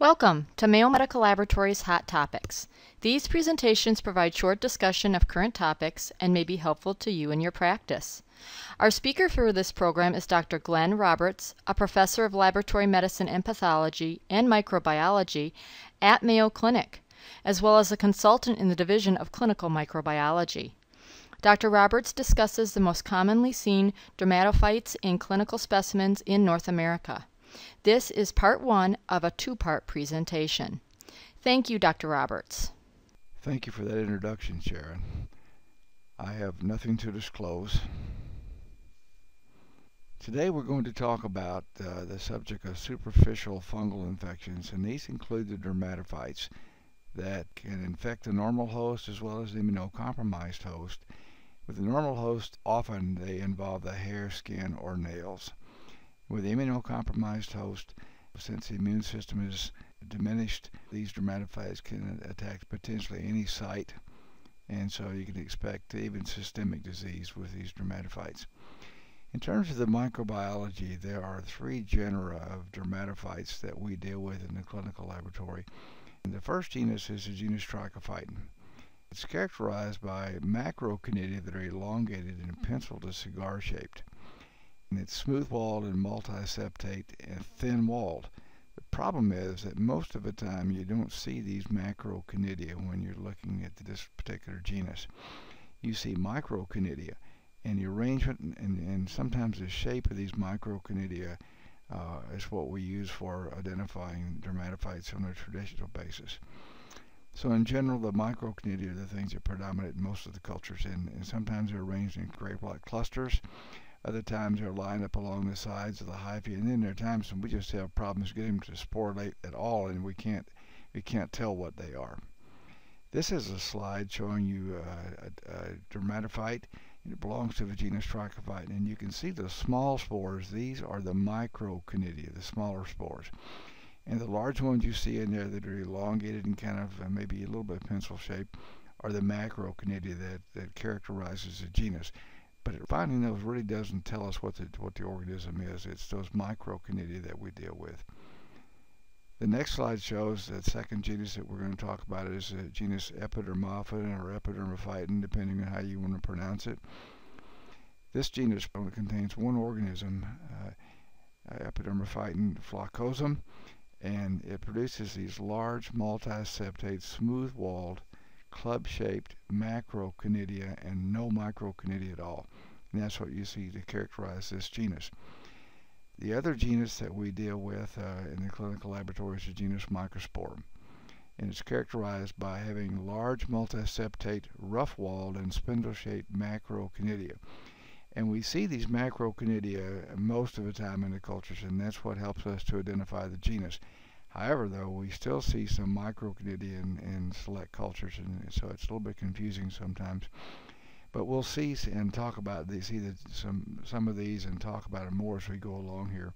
Welcome to Mayo Medical Laboratories Hot Topics. These presentations provide short discussion of current topics and may be helpful to you in your practice. Our speaker for this program is Dr. Glenn Roberts, a professor of laboratory medicine and pathology and microbiology at Mayo Clinic, as well as a consultant in the Division of Clinical Microbiology. Dr. Roberts discusses the most commonly seen dermatophytes in clinical specimens in North America. This is part one of a two-part presentation. Thank you, Dr. Roberts. Thank you for that introduction, Sharon. I have nothing to disclose. Today we're going to talk about uh, the subject of superficial fungal infections, and these include the dermatophytes that can infect the normal host as well as the immunocompromised host. With the normal host, often they involve the hair, skin, or nails. With immunocompromised host, since the immune system is diminished, these dermatophytes can attack potentially any site, and so you can expect even systemic disease with these dermatophytes. In terms of the microbiology, there are three genera of dermatophytes that we deal with in the clinical laboratory. And the first genus is the genus Trichophyton. It's characterized by macroconidia that are elongated and pencil to cigar shaped and it's smooth-walled and multiseptate and thin-walled. The problem is that most of the time you don't see these macroconidia when you're looking at this particular genus. You see microconidia, and the arrangement and, and, sometimes the shape of these microconidia uh, is what we use for identifying dermatophytes on a traditional basis. So in general, the microconidia are the things that predominate in most of the cultures, and, and sometimes they're arranged in grape-like clusters. Other times they're lined up along the sides of the hyphae, and then there are times when we just have problems getting them to sporulate at all, and we can't we can't tell what they are. This is a slide showing you a, a dermatophyte. It belongs to the genus Trichophyton, and you can see the small spores. These are the microconidia, the smaller spores. And the large ones you see in there that are elongated and kind of uh, maybe a little bit pencil shaped are the macroconidia that, that characterizes the genus. But finding those really doesn't tell us what the, what the organism is. It's those microconidia that we deal with. The next slide shows the second genus that we're going to talk about is the genus Epidermophyton or Epidermophyton, depending on how you want to pronounce it. This genus only contains one organism, uh, Epidermophyton floccosum, and it produces these large multiseptate, smooth-walled club-shaped macroconidia and no microconidia at all. And that's what you see to characterize this genus. The other genus that we deal with uh, in the clinical laboratory is the genus Microsporum. And it's characterized by having large multiseptate, rough-walled, and spindle-shaped macroconidia. And we see these macroconidia most of the time in the cultures, and that's what helps us to identify the genus. However, though, we still see some microconidia in, in select cultures, and so it's a little bit confusing sometimes. But we'll see and talk about these, see the, some some of these, and talk about them more as we go along here.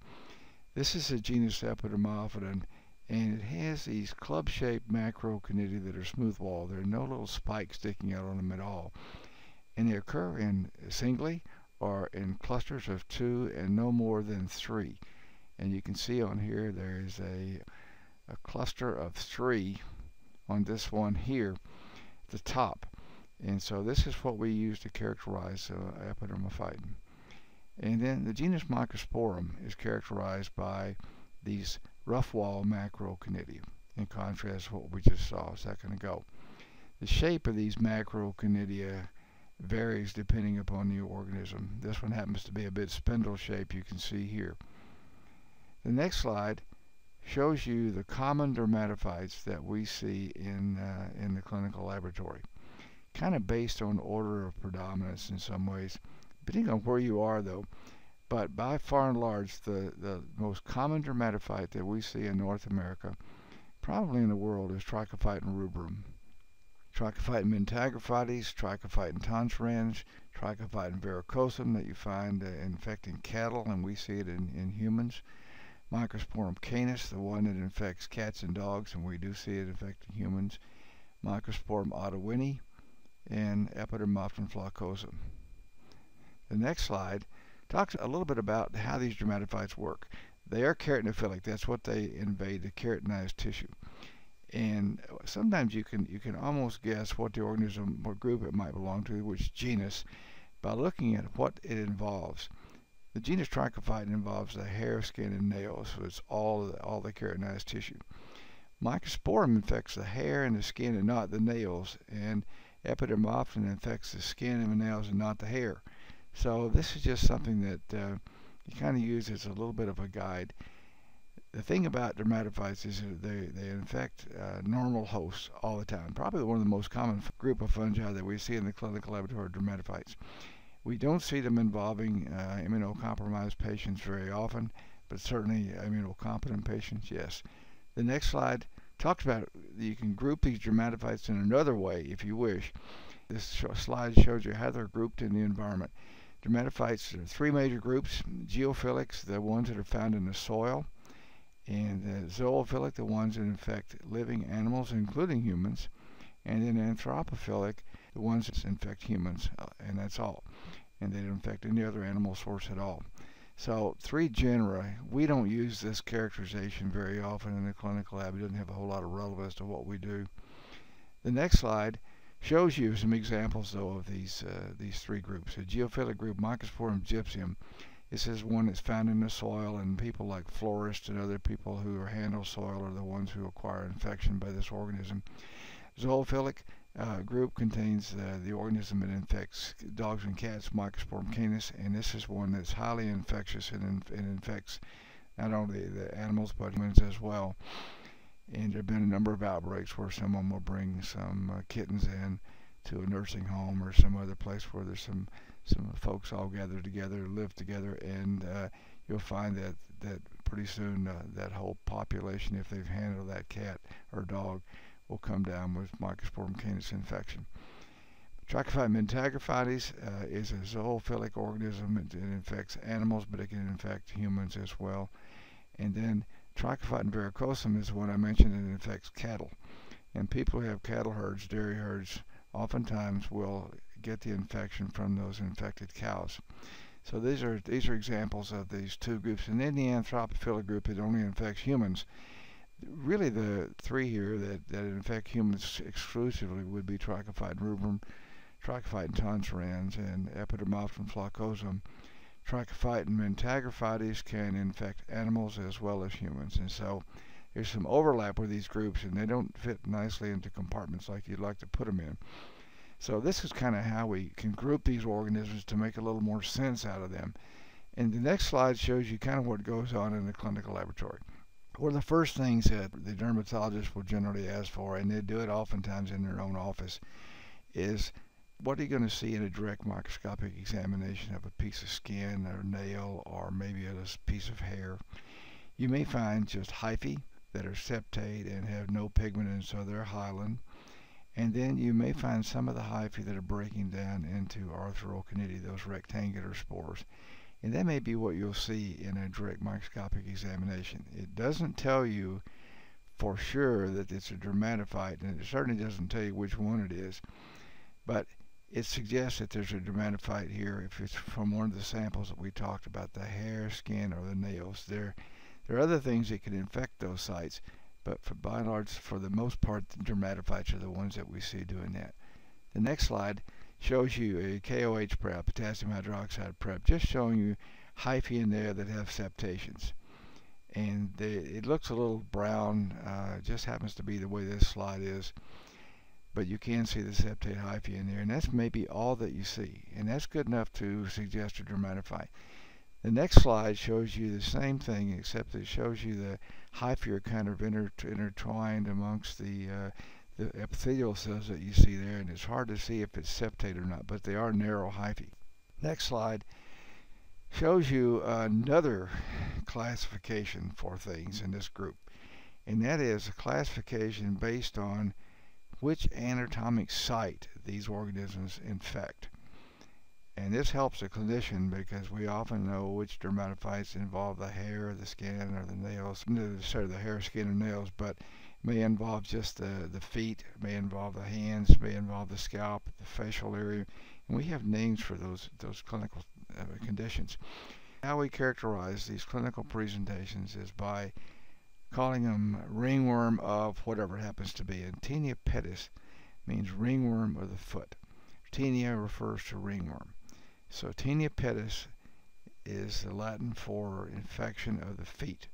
This is a genus Epidermophyton, and it has these club-shaped macroconidia that are smooth-walled. There are no little spikes sticking out on them at all, and they occur in singly or in clusters of two and no more than three. And you can see on here there is a a cluster of three on this one here the top. And so this is what we use to characterize uh, Epidermophyton. And then the genus Microsporum is characterized by these rough wall macroconidia, in contrast to what we just saw a second ago. The shape of these macroconidia varies depending upon the organism. This one happens to be a bit spindle shaped, you can see here. The next slide shows you the common dermatophytes that we see in, uh, in the clinical laboratory. Kind of based on order of predominance in some ways, depending on where you are though. But by far and large, the, the most common dermatophyte that we see in North America, probably in the world, is Trichophyton rubrum. Trichophyton mentagrophytes, Trichophyton tonsurans, Trichophyton verrucosum that you find uh, infecting cattle, and we see it in, in humans. Microsporum canis, the one that infects cats and dogs, and we do see it infecting humans. Microsporum audouinii, and Epidermophyton floccosum. The next slide talks a little bit about how these dermatophytes work. They are keratinophilic. That's what they invade the keratinized tissue. And sometimes you can you can almost guess what the organism, what group it might belong to, which genus, by looking at what it involves. The genus Trichophyton involves the hair, skin, and nails, so it's all the, all the keratinized tissue. Microsporum infects the hair and the skin and not the nails, and Epidermophyton infects the skin and the nails and not the hair. So this is just something that uh, you kind of use as a little bit of a guide. The thing about dermatophytes is they, they infect uh, normal hosts all the time. Probably one of the most common group of fungi that we see in the clinical laboratory are dermatophytes. We don't see them involving uh, immunocompromised patients very often, but certainly immunocompetent patients, yes. The next slide talks about you can group these dermatophytes in another way if you wish. This slide shows you how they're grouped in the environment. Dermatophytes are three major groups. Geophilics, the ones that are found in the soil, and zoophilic, the ones that infect living animals, including humans, and then anthropophilic, the ones that infect humans, uh, and that's all. And they don't infect any other animal source at all. So three genera, we don't use this characterization very often in the clinical lab. It doesn't have a whole lot of relevance to what we do. The next slide shows you some examples though of these uh, these three groups. The geophilic group, Microsporum gypseum, this is one that's found in the soil, and people like florists and other people who handle soil are the ones who acquire infection by this organism. Zoophilic uh, group contains uh, the organism that infects dogs and cats, Microsporum canis, and this is one that's highly infectious and, in, and infects not only the animals but humans as well. And there have been a number of outbreaks where someone will bring some uh, kittens in to a nursing home or some other place where there's some some folks all gathered together, live together, and uh, you'll find that that pretty soon uh, that whole population, if they've handled that cat or dog, will come down with Microsporum canis infection. Trichophyton mentagrophytes uh, is a zoophilic organism. It, it, infects animals, but it can infect humans as well. And then Trichophyton verrucosum is what I mentioned, it infects cattle. And people who have cattle herds, dairy herds, oftentimes will get the infection from those infected cows. So these are these are examples of these two groups. And then the anthropophilic group, it only infects humans. Really, the three here that, that infect humans exclusively would be Trichophyton rubrum, Trichophyton tonsurans, and Epidermophyton floccosum. Trichophyton mentagrophytes can infect animals as well as humans. And so there's some overlap with these groups, and they don't fit nicely into compartments like you'd like to put them in. So this is kind of how we can group these organisms to make a little more sense out of them. And the next slide shows you kind of what goes on in the clinical laboratory. One of the first things that the dermatologist will generally ask for, and they do it oftentimes in their own office, is what are you going to see in a direct microscopic examination of a piece of skin or nail or maybe a piece of hair? You may find just hyphae that are septate and have no pigment and so they're hyaline. And then you may find some of the hyphae that are breaking down into arthroconidia, those rectangular spores. And that may be what you'll see in a direct microscopic examination. It doesn't tell you for sure that it's a dermatophyte, and it certainly doesn't tell you which one it is. But it suggests that there's a dermatophyte here if it's from one of the samples that we talked about, the hair, skin, or the nails. There, there are other things that can infect those sites, but for by and large, for the most part, the dermatophytes are the ones that we see doing that. The next slide shows you a KOH prep, potassium hydroxide prep, just showing you hyphae in there that have septations. And they, it looks a little brown, uh, just happens to be the way this slide is. But you can see the septate hyphae in there, and that's maybe all that you see. And that's good enough to suggest a dermatophyte. The next slide shows you the same thing, except it shows you the hyphae are kind of inter intertwined amongst the, uh, the epithelial cells that you see there, and it's hard to see if it's septate or not, but they are narrow hyphae. Next slide shows you another classification for things in this group, and that is a classification based on which anatomic site these organisms infect. And this helps a clinician because we often know which dermatophytes involve the hair, the skin, or the nails. Sorry, the hair, skin, or nails, but may involve just the, the feet, may involve the hands, may involve the scalp, the facial area. And we have names for those, those clinical uh, conditions. How we characterize these clinical presentations is by calling them ringworm of whatever happens to be. And tinea pedis means ringworm of the foot. Tinea refers to ringworm. So tinea pedis is the Latin for infection of the feet,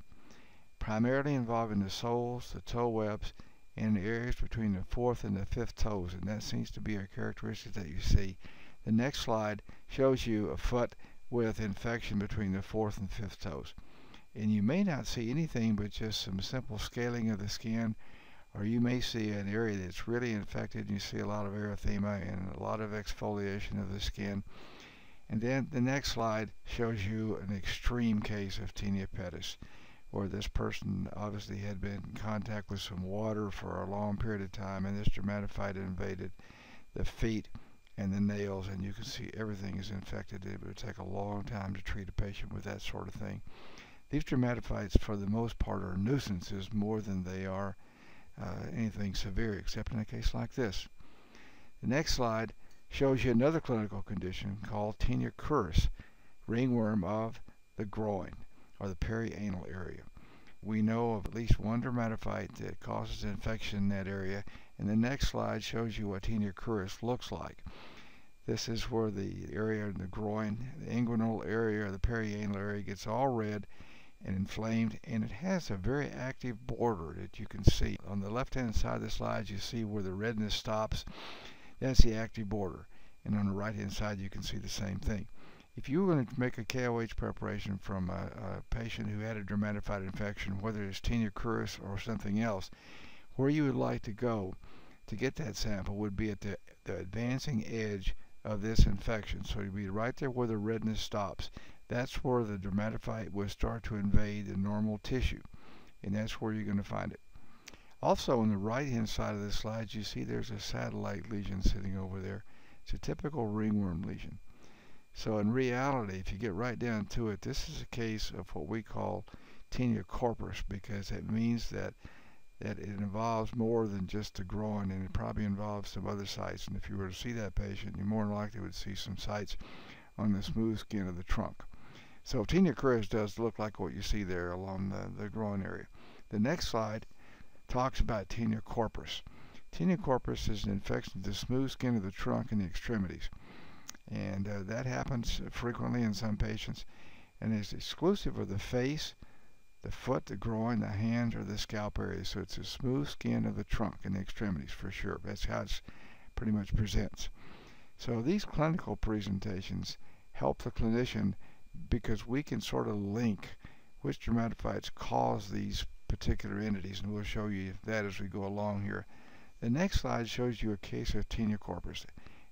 primarily involving the soles, the toe webs, and the areas between the fourth and the fifth toes, and that seems to be a characteristic that you see. The next slide shows you a foot with infection between the fourth and fifth toes. And you may not see anything but just some simple scaling of the skin, or you may see an area that's really infected and you see a lot of erythema and a lot of exfoliation of the skin. And then the next slide shows you an extreme case of tinea pedis where this person obviously had been in contact with some water for a long period of time and this dermatophyte invaded the feet and the nails and you can see everything is infected. It would take a long time to treat a patient with that sort of thing. These dermatophytes for the most part are nuisances more than they are uh, anything severe except in a case like this. The next slide shows you another clinical condition called tinea cruris, ringworm of the groin or the perianal area. We know of at least one dermatophyte that causes infection in that area, and the next slide shows you what tinea cruris looks like. This is where the area in the groin, the inguinal area, or the perianal area gets all red and inflamed, and it has a very active border that you can see. On the left-hand side of the slide, you see where the redness stops. That's the active border. And on the right-hand side, you can see the same thing. If you were going to make a KOH preparation from a, a patient who had a dermatophyte infection, whether it's tinea cruris or something else, where you would like to go to get that sample would be at the, the advancing edge of this infection. So you'd be right there where the redness stops. That's where the dermatophyte would start to invade the normal tissue, and that's where you're going to find it. Also, on the right-hand side of the slide, you see there's a satellite lesion sitting over there. It's a typical ringworm lesion. So in reality, if you get right down to it, this is a case of what we call tinea corporis because it means that that it involves more than just the groin and it probably involves some other sites. And if you were to see that patient, you more than likely would see some sites on the smooth skin of the trunk. So tinea cruris does look like what you see there along the, the groin area. The next slide talks about tinea corporis. Tinea corporis is an infection of the smooth skin of the trunk and the extremities and uh, that happens frequently in some patients and is exclusive of the face, the foot, the groin, the hands, or the scalp area. So it's a smooth skin of the trunk and the extremities for sure. That's how it pretty much presents. So these clinical presentations help the clinician because we can sort of link which dermatophytes cause these particular entities, and we'll show you that as we go along here. The next slide shows you a case of tinea corporis.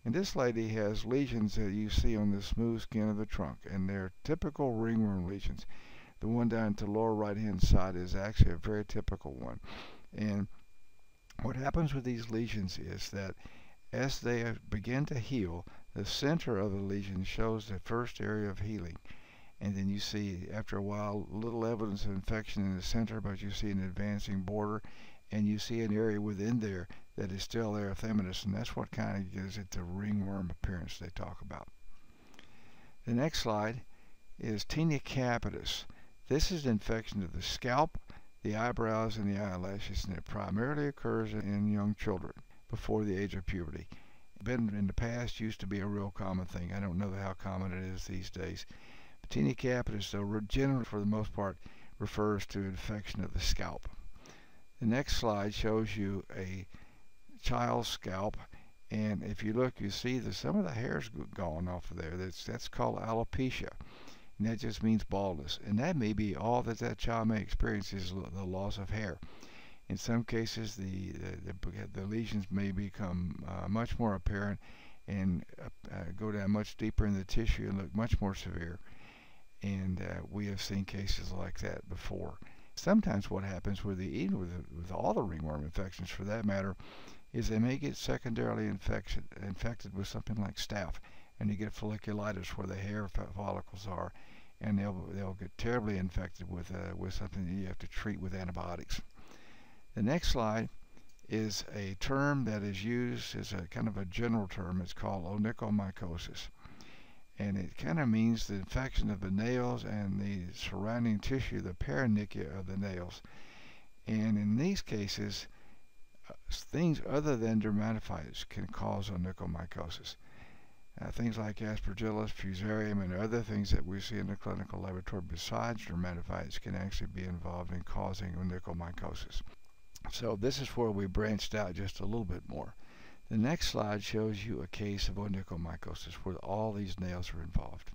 And this lady has lesions that you see on the smooth skin of the trunk, and they're typical ringworm lesions. The one down to the lower right hand side is actually a very typical one. And what happens with these lesions is that as they begin to heal, the center of the lesion shows the first area of healing. And then you see, after a while, little evidence of infection in the center, but you see an advancing border, and you see an area within there that is still there, erythematous, and that's what kind of gives it the ringworm appearance they talk about. The next slide is tinea capitis. This is an infection of the scalp, the eyebrows, and the eyelashes, and it primarily occurs in young children before the age of puberty. Been in the past used to be a real common thing. I don't know how common it is these days. But tinea capitis, though, generally for the most part, refers to infection of the scalp. The next slide shows you a child's scalp and if you look you see that some of the hair's gone off of there that's that's called alopecia and that just means baldness and that may be all that that child may experience is the loss of hair. In some cases the the, the, the lesions may become uh, much more apparent and uh, uh, go down much deeper in the tissue and look much more severe and uh, we have seen cases like that before. Sometimes what happens with the even with, with all the ringworm infections for that matter is they may get secondarily infected infected with something like staph and you get folliculitis where the hair follicles are and they'll they'll get terribly infected with uh, with something that you have to treat with antibiotics. The next slide is a term that is used as a kind of a general term. It's called onychomycosis. and it kind of means the infection of the nails and the surrounding tissue, the paronychia of the nails. And in these cases, things other than dermatophytes can cause onychomycosis. Uh, things like Aspergillus, fusarium, and other things that we see in the clinical laboratory besides dermatophytes can actually be involved in causing onychomycosis. So this is where we branched out just a little bit more. The next slide shows you a case of onychomycosis where all these nails are involved.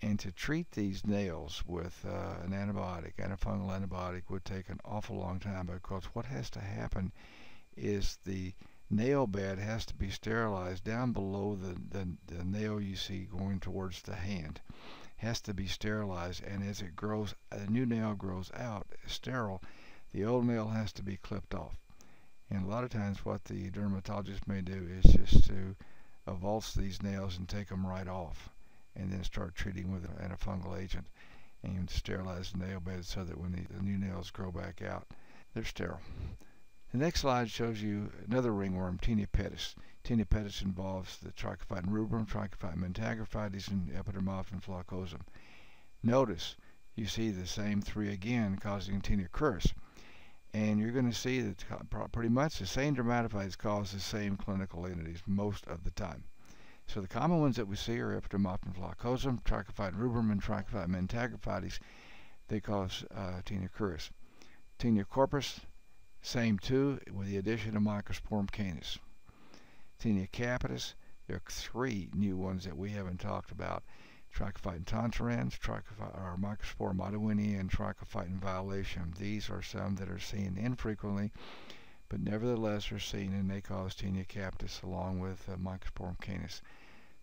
And to treat these nails with uh, an antibiotic, an antifungal antibiotic, would take an awful long time because what has to happen is the nail bed has to be sterilized down below the, the, the nail you see going towards the hand. Has to be sterilized and as it grows a new nail grows out sterile the old nail has to be clipped off. And a lot of times what the dermatologist may do is just to avulse these nails and take them right off and then start treating with an antifungal agent and sterilize the nail bed so that when the, the new nails grow back out, they're sterile. The next slide shows you another ringworm, Tinea pedis. Tinea pedis involves the Trichophyton rubrum, Trichophyton mentagrophytes, and Epidermophyton floccosum. Notice you see the same three again causing tinea cruris and you're going to see that pretty much the same dermatophytes cause the same clinical entities most of the time. So the common ones that we see are Epidermophyton floccosum, Trichophyton rubrum, and Trichophyton mentagrophytes. They cause uh, Tinea cruris. Tinea corpus, same two, with the addition of Microsporum canis. Tinea capitis, there are three new ones that we haven't talked about. Trichophyton tonsurans, or Microsporum audouinii, and Trichophyton violaceum. These are some that are seen infrequently, but nevertheless are seen, and they cause Tinea capitis along with uh, Microsporum canis.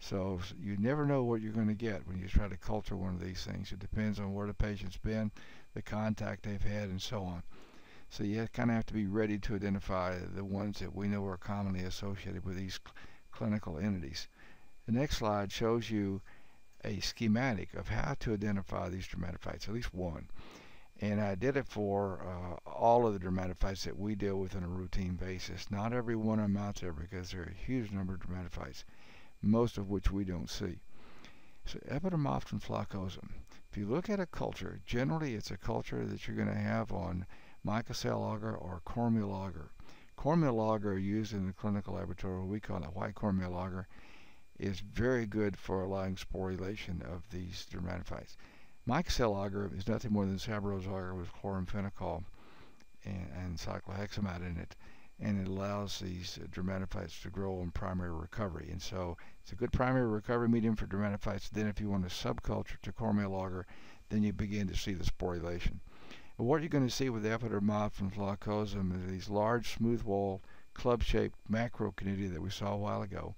So you never know what you're going to get when you try to culture one of these things. It depends on where the patient's been, the contact they've had, and so on. So you kind of have to be ready to identify the ones that we know are commonly associated with these cl clinical entities. The next slide shows you a schematic of how to identify these dermatophytes, at least one. And I did it for uh, all of the dermatophytes that we deal with on a routine basis. Not every one of them out there because there are a huge number of dermatophytes, most of which we don't see. So Epidermophyton floccosum. If you look at a culture, generally it's a culture that you're going to have on Mycosel agar or cornmeal agar. Cornmeal are used in the clinical laboratory. We call it white cornmeal agar is very good for allowing sporulation of these dermatophytes. Mycosel agar is nothing more than Sabouraud agar with chloramphenicol and, and cycloheximide in it, and it allows these dermatophytes to grow in primary recovery. And so it's a good primary recovery medium for dermatophytes. Then if you want to subculture to cornmeal agar, then you begin to see the sporulation. And what you're going to see with Epidermophyton floccosum is these large smooth-walled, club-shaped macroconidia that we saw a while ago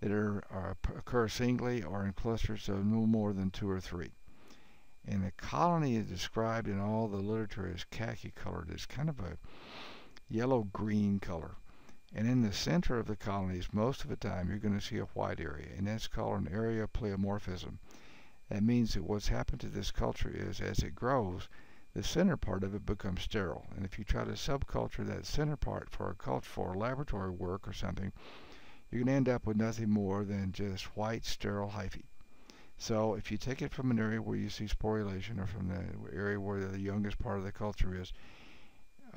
that are, are, occur singly or in clusters of no more than two or three. And the colony is described in all the literature as khaki colored. It's kind of a yellow-green color. And in the center of the colonies, most of the time, you're going to see a white area, and that's called an area of pleomorphism. That means that what's happened to this culture is as it grows, the center part of it becomes sterile. And if you try to subculture that center part for a culture for laboratory work or something, you're going to end up with nothing more than just white sterile hyphae. So if you take it from an area where you see sporulation or from the area where the youngest part of the culture is,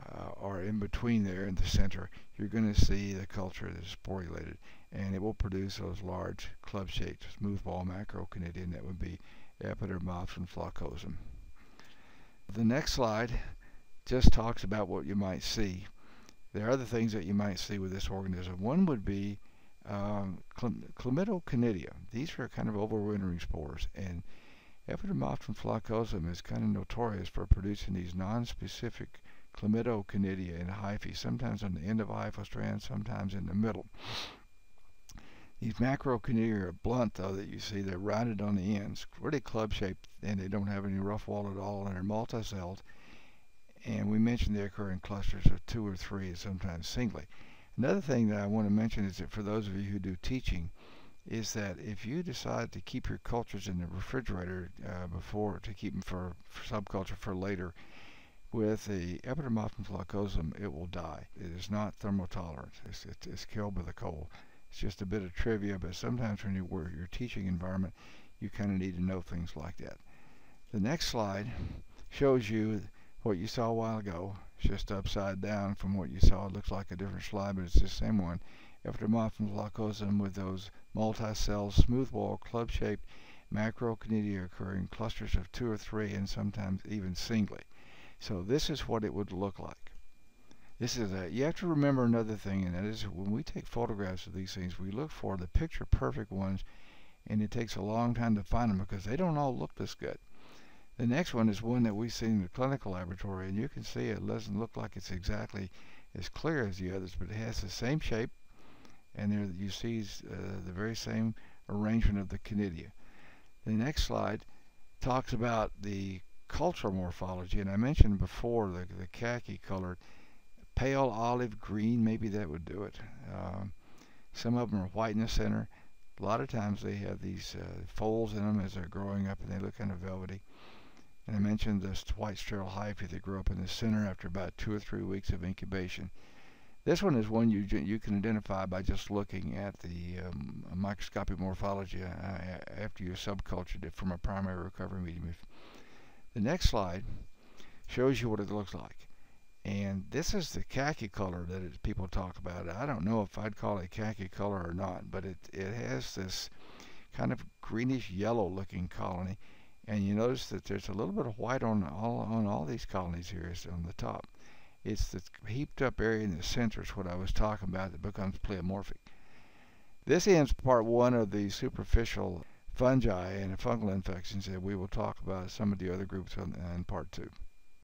uh, or in between there in the center, you're going to see the culture that is sporulated and it will produce those large club-shaped smooth ball macroconidia and that would be Epidermophyton floccosum. The next slide just talks about what you might see. There are other things that you might see with this organism. One would be um, chlamydoconidia. These are kind of overwintering spores, and Epidermophyton floccosum is kind of notorious for producing these non-specific chlamydoconidia in hyphae, sometimes on the end of a hyphal strand, sometimes in the middle. These macroconidia are blunt, though, that you see. They're rounded on the ends, really club-shaped, and they don't have any rough wall at all, and they're multicelled. And we mentioned they occur in clusters of two or three, and sometimes singly. Another thing that I want to mention is that for those of you who do teaching, is that if you decide to keep your cultures in the refrigerator uh, before to keep them for, for, subculture for later, with the Epidermophyton floccosum, it will die. It is not thermotolerant. It's, it's, it's killed by the cold. It's just a bit of trivia, but sometimes when you work your teaching environment, you kind of need to know things like that. The next slide shows you what you saw a while ago. It's just upside down from what you saw. It looks like a different slide, but it's the same one. Epidermophyton floccosum with those multi-cell, smooth wall, club-shaped macroconidia occur in clusters of two or three and sometimes even singly. So this is what it would look like. This is a, you have to remember another thing, and that is when we take photographs of these things, we look for the picture perfect ones, and it takes a long time to find them because they don't all look this good. The next one is one that we see in the clinical laboratory, and you can see it doesn't look like it's exactly as clear as the others, but it has the same shape, and there you see uh, the very same arrangement of the conidia. The next slide talks about the cultural morphology, and I mentioned before the, the khaki colored pale olive green, maybe that would do it. Um, some of them are white in the center. A lot of times they have these uh, folds in them as they're growing up and they look kind of velvety. And I mentioned this white sterile hyphae that grow up in the center after about two or three weeks of incubation. This one is one you you can identify by just looking at the um, microscopic morphology uh, after you subcultured it from a primary recovery medium. The next slide shows you what it looks like. And this is the khaki color that it, people talk about. I don't know if I'd call it khaki color or not, but it, it has this kind of greenish yellow looking colony. And you notice that there's a little bit of white on all, on all these colonies here on the top. It's the heaped up area in the center is what I was talking about that becomes pleomorphic. This ends part one of the superficial fungi and fungal infections that we will talk about some of the other groups in part two.